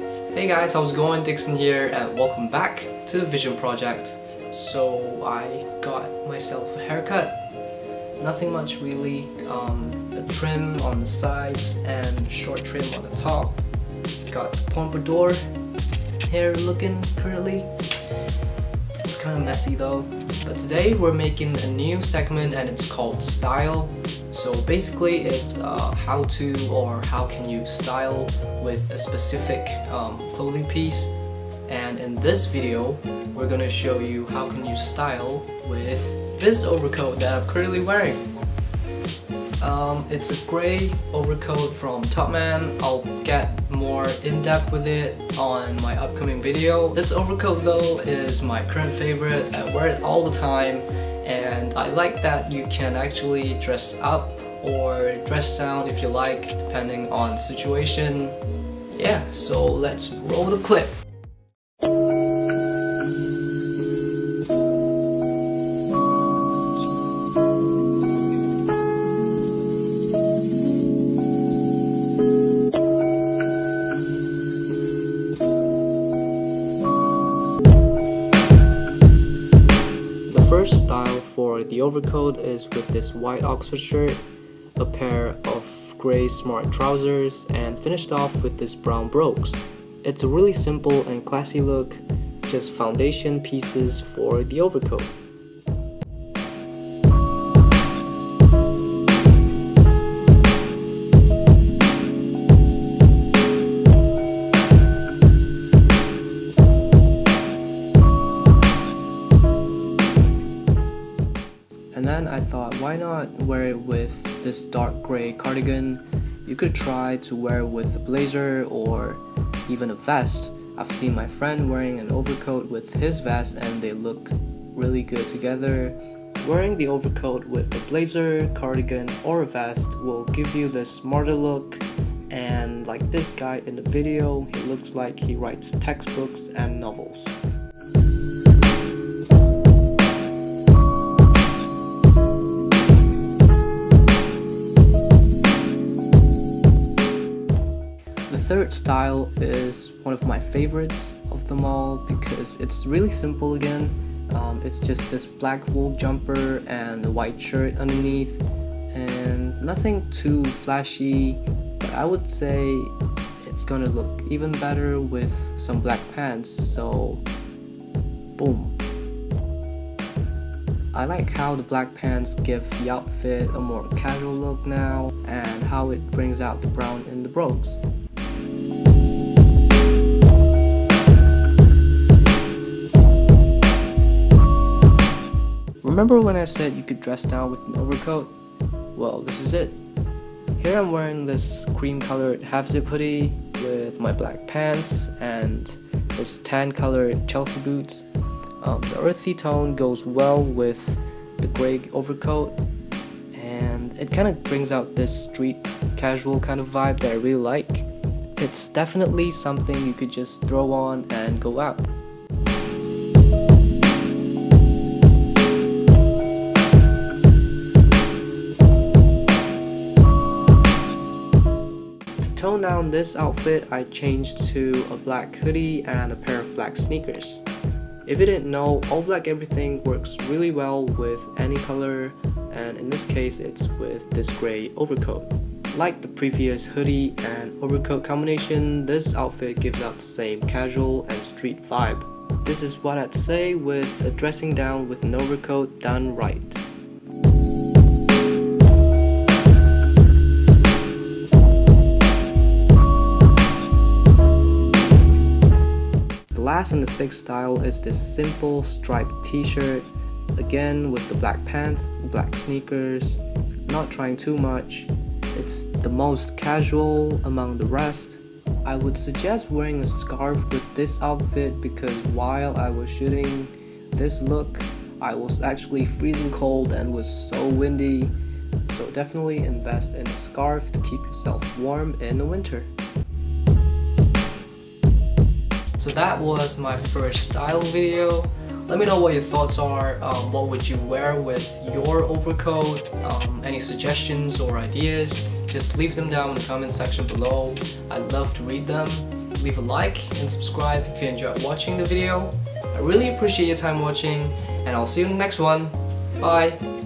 Hey guys, how's it going? Dickson here and welcome back to the Vision Project. So I got myself a haircut. Nothing much really. Um, a trim on the sides and short trim on the top. Got pompadour hair looking currently. It's kind of messy though. But today we're making a new segment and it's called Style. So basically it's uh, how to or how can you style with a specific um, clothing piece. And in this video, we're gonna show you how can you style with this overcoat that I'm currently wearing. Um, it's a gray overcoat from Topman. I'll get more in-depth with it on my upcoming video. This overcoat though is my current favorite. I wear it all the time and I like that you can actually dress up or dress down if you like depending on situation. Yeah, so let's roll the clip. First style for the overcoat is with this white Oxford shirt, a pair of grey smart trousers, and finished off with this brown brogues. It's a really simple and classy look, just foundation pieces for the overcoat. I thought, why not wear it with this dark gray cardigan? You could try to wear it with a blazer or even a vest. I've seen my friend wearing an overcoat with his vest and they look really good together. Wearing the overcoat with a blazer, cardigan, or a vest will give you the smarter look and like this guy in the video, he looks like he writes textbooks and novels. Third style is one of my favorites of them all because it's really simple again. Um, it's just this black wool jumper and a white shirt underneath and nothing too flashy but I would say it's gonna look even better with some black pants so boom. I like how the black pants give the outfit a more casual look now and how it brings out the brown in the brogues. Remember when I said you could dress down with an overcoat? Well, this is it. Here I'm wearing this cream colored half zip hoodie with my black pants and this tan colored Chelsea boots. Um, the earthy tone goes well with the gray overcoat and it kind of brings out this street casual kind of vibe that I really like. It's definitely something you could just throw on and go out. Tone down this outfit, I changed to a black hoodie and a pair of black sneakers. If you didn't know, all black everything works really well with any color and in this case it's with this gray overcoat. Like the previous hoodie and overcoat combination, this outfit gives out the same casual and street vibe. This is what I'd say with a dressing down with an overcoat done right. Last in the sixth style is this simple striped t-shirt again with the black pants black sneakers not trying too much. It's the most casual among the rest. I would suggest wearing a scarf with this outfit because while I was shooting this look I was actually freezing cold and was so windy. So definitely invest in a scarf to keep yourself warm in the winter so that was my first style video. Let me know what your thoughts are. Um, what would you wear with your overcoat? Um, any suggestions or ideas? Just leave them down in the comment section below. I'd love to read them. leave a like and subscribe if you enjoyed watching the video. I really appreciate your time watching and I'll see you in the next one. Bye!